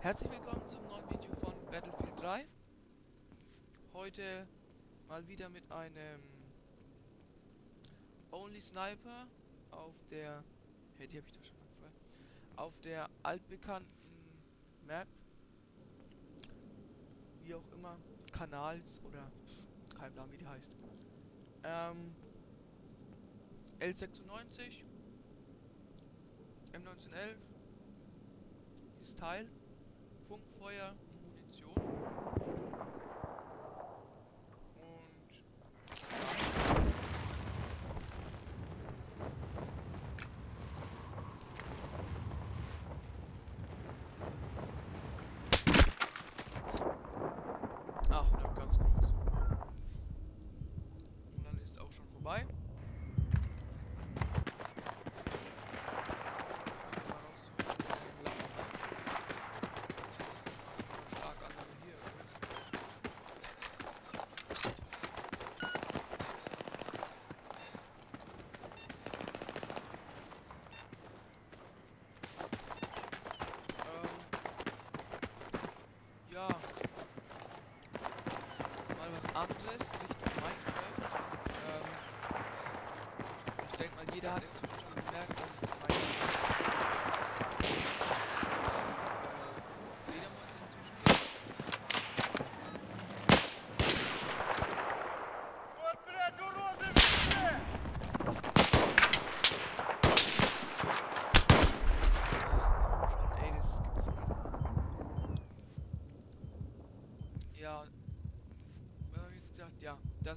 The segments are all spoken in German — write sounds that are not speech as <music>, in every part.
Herzlich willkommen zum neuen Video von Battlefield 3. Heute mal wieder mit einem Only Sniper auf der. Hey, die habe ich doch schon mal Auf der altbekannten Map. Wie auch immer. Kanals oder. Kein Plan, wie die heißt. Ähm. L96. M1911 Teil, Funkfeuer, Munition.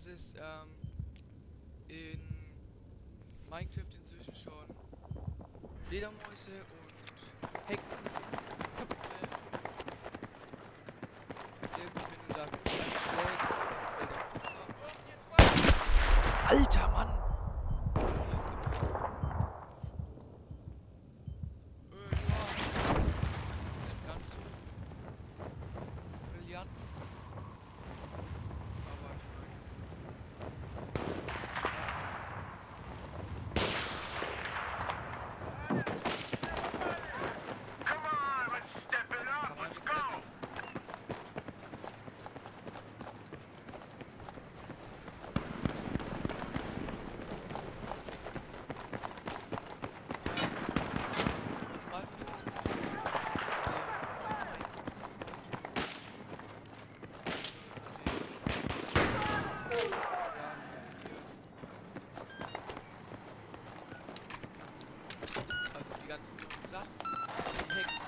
ist ähm, in Minecraft inzwischen schon Fledermäuse und Hexen. die ganzen Sachen. Die Hacks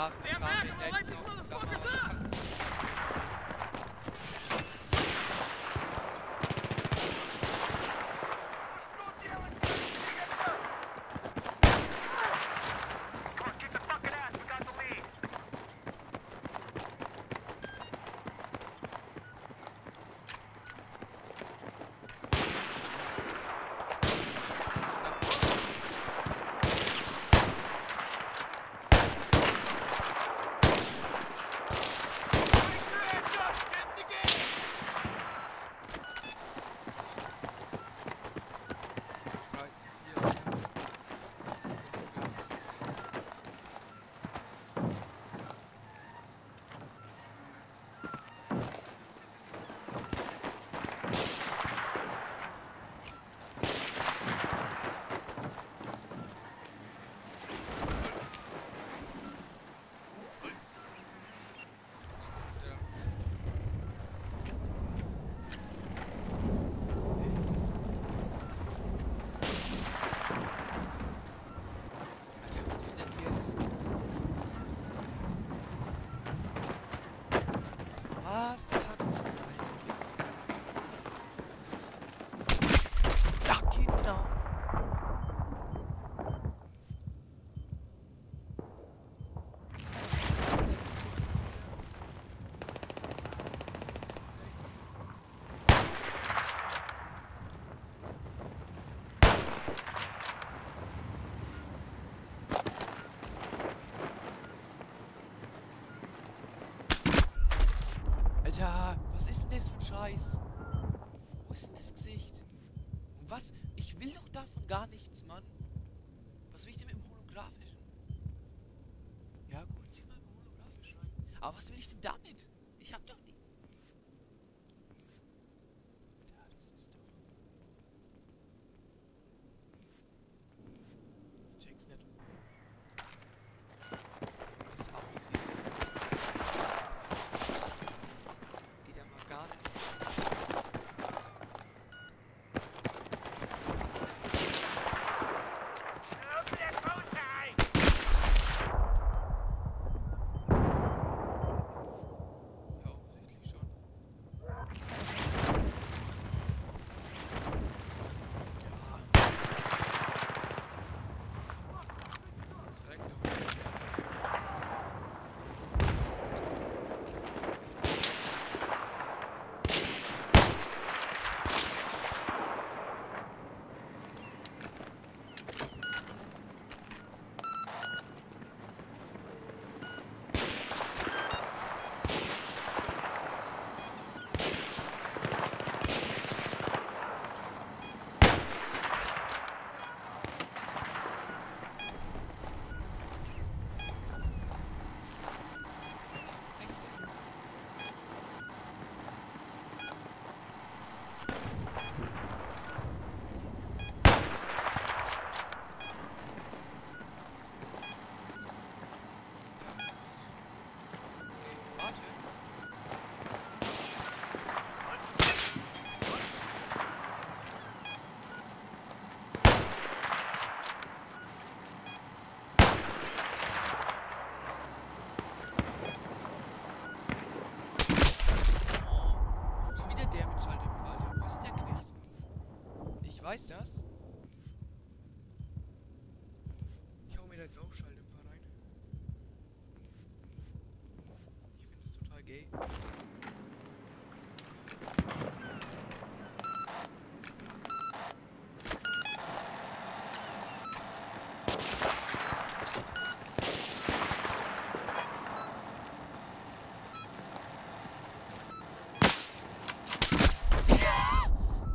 Stop, stop, stop it. Ed, no, stop. Ist denn das für ein Scheiß? Wo ist denn das Gesicht? Und was? Ich will doch davon gar nichts, Mann. Was will ich denn mit dem Holographischen? Ja gut, zieh mal im Holographisch rein. Aber was will ich denn damit? Ich hab doch die...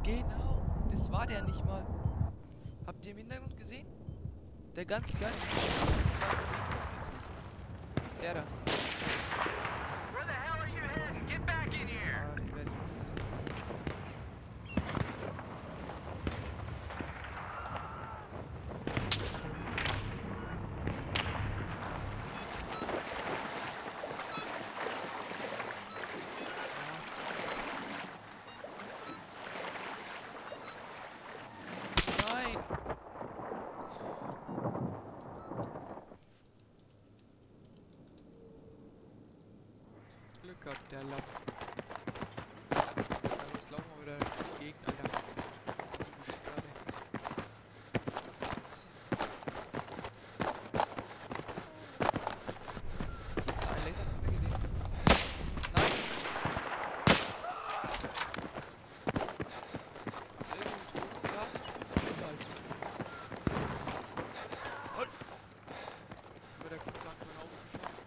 Genau, das war der nicht mal. Habt ihr im Hintergrund gesehen? Der ganz kleine. Der da. Glück gehabt, der Lapp. Ja, jetzt laufen wir wieder durch die Gegend, Alter. So beschwerde. Ah, ein Laser haben wir gesehen. Nein! Also irgendwie fotografisch mit ist halt. Halt! Wird der kurz sagt, man aufgeschossen.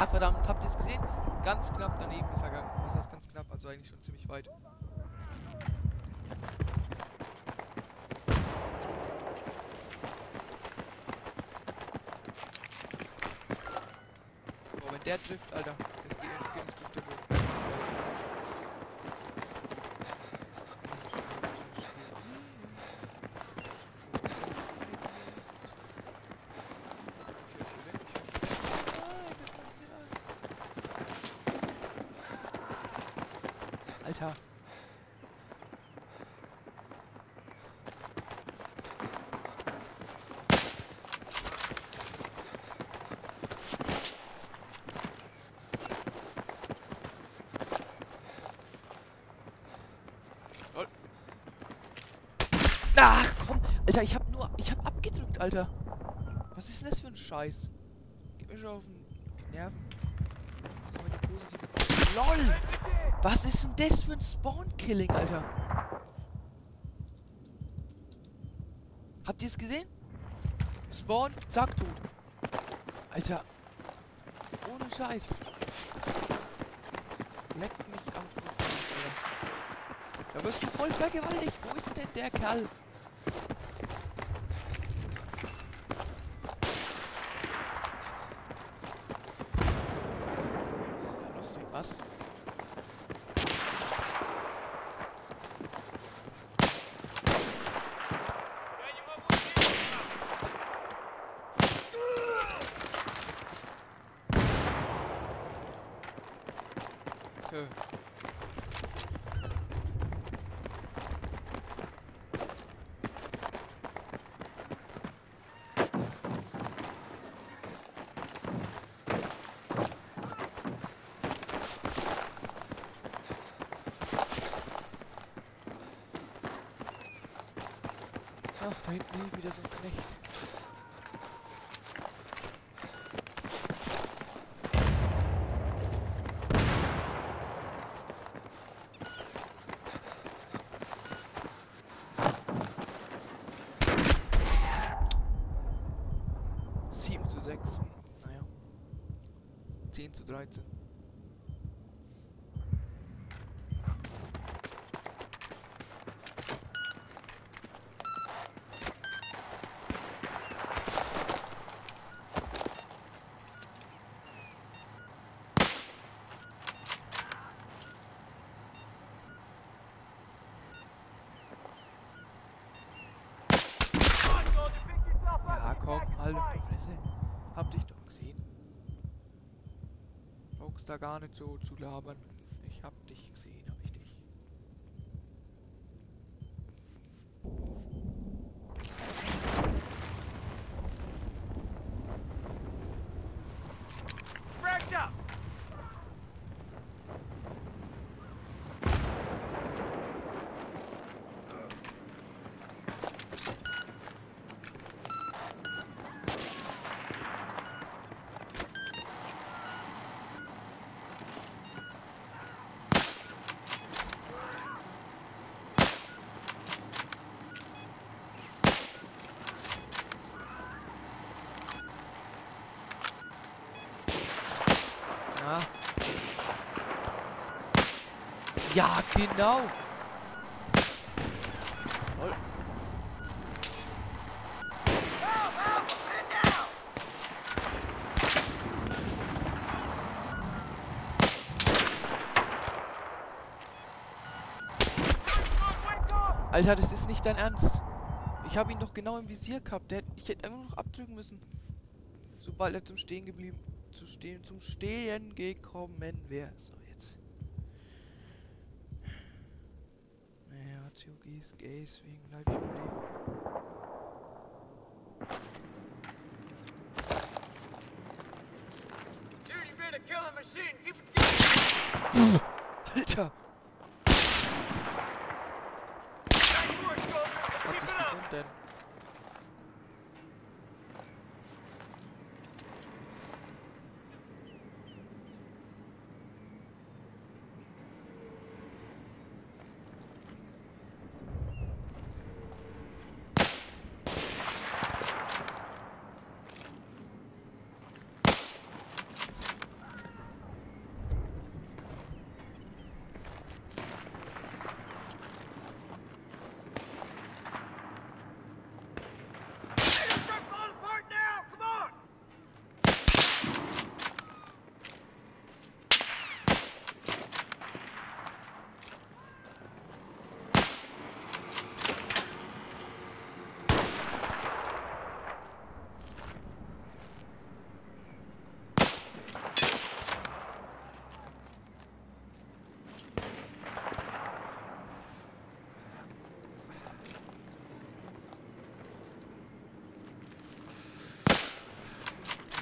Ah, verdammt, habt ihr es gesehen? Ganz knapp daneben ist er gegangen. Das heißt ganz knapp, also eigentlich schon ziemlich weit. Boah, wenn der trifft, Alter, das geht ins Guinness-Buch der Welt. Alter. Ach, komm. Alter, ich hab nur... Ich hab abgedrückt, Alter. Was ist denn das für ein Scheiß? Geht mir schon auf den, Nerven. LOL! Was ist denn das für ein Spawn-Killing, Alter? Habt ihr es gesehen? Spawn, zack, tot. Alter. Ohne Scheiß. Leckt mich Alter. Da wirst du voll vergewaltigt. Wo ist denn der Kerl? Tö. Ach, da hinten wieder so ein Knecht. 10 zu 13. da gar nicht so zu labern. Ich hab dich gesehen, hab ich dich. Fragged up! Ja. Ja, genau. Up! Alter, das ist nicht dein Ernst. Ich habe ihn doch genau im Visier gehabt. Der, ich hätte einfach noch abdrücken müssen. Sobald er zum Stehen geblieben, zu stehen, zum Stehen gekommen wäre. So, Zugis, Gays, wegen bleib ich bei dem. Dude, you've been a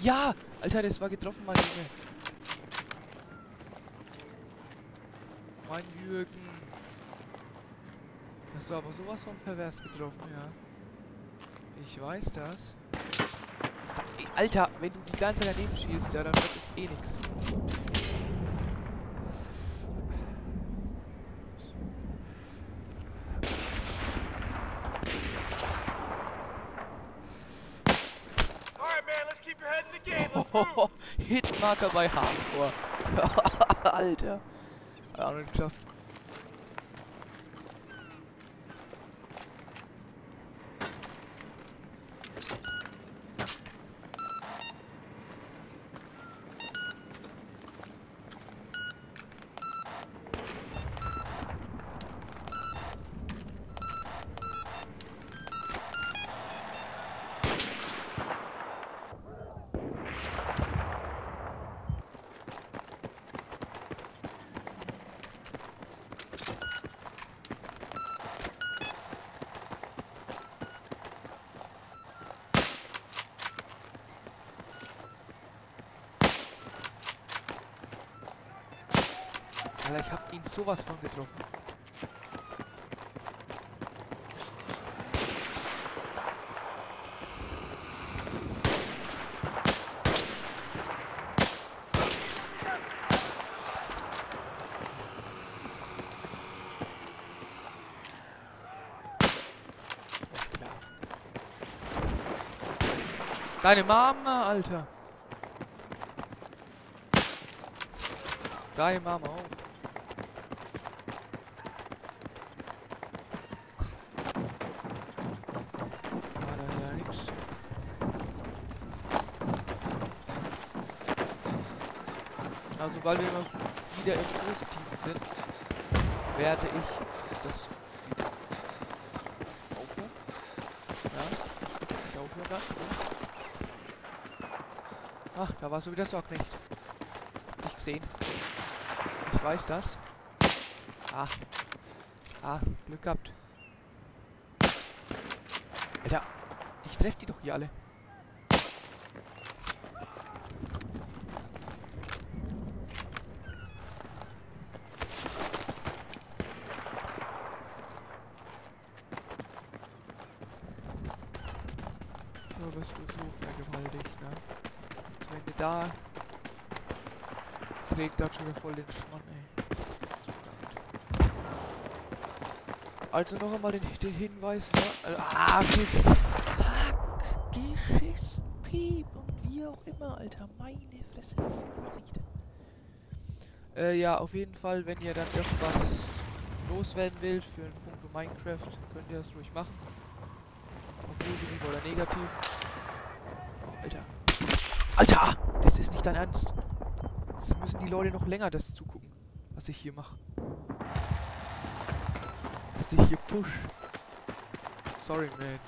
Ja! Alter, das war getroffen, mein Junge. Mein Jürgen. Hast du aber sowas von pervers getroffen, ja. Ich weiß das. Alter, wenn du die ganze Zeit daneben schielst, ja, dann wird es eh nix. Hitmarker bei Hardcore. <laughs> Alter. Auch nicht geschafft. Alter, ich hab ihn sowas von getroffen. Deine Mama, Alter. Deine Mama auch. Weil wir wieder im Positiven sind, werde ich das aufhören. Ja, ich aufhören dann. Ach, da war so wieder Sorgknecht. Nicht gesehen. Ich weiß das. Ah. Ah, Glück gehabt. Alter, ich treffe die doch hier alle. So bist du so vergewaltigt, ne? Also wenn du da kriegt das schon wieder voll den Schmann, ey. Das ist so geil. Also noch einmal den, den Hinweis, ne? Äh, Ah, okay. Fuck. Geschissen, Piep und wie auch immer, Alter. Meine Fresse, was mache ich? Äh, ja, auf jeden Fall, wenn ihr dann irgendwas loswerden wollt für einen Punkt Minecraft, könnt ihr das ruhig machen. Ob positiv oder negativ. Alter. Alter! Das ist nicht dein Ernst. Jetzt müssen die Leute noch länger das zugucken, was ich hier mache. Was ich hier push. Sorry, man.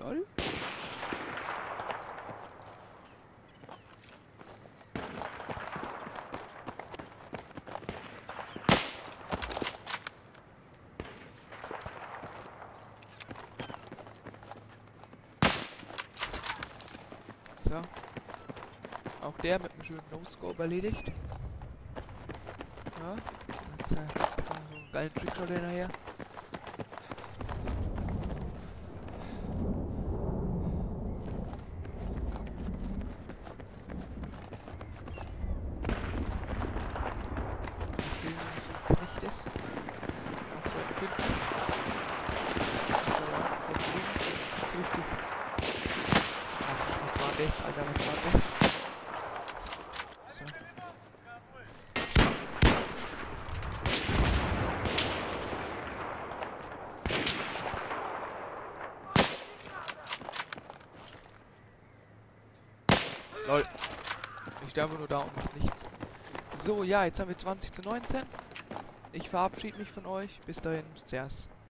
Lol. So. Auch der mit einem schönen No-Scope erledigt. Ja. Jetzt, äh, jetzt so einen geilen Trickshot hinterher. Ich sehe, wie so ein Knecht ist. Auch so ein Finden. So, von drüben. Ist richtig. Ach, was war das, Alter, was war das? So. Lol. Ich stehe einfach nur da und mach nichts. So, ja, jetzt haben wir 20 zu 19. Ich verabschiede mich von euch. Bis dahin, Servus.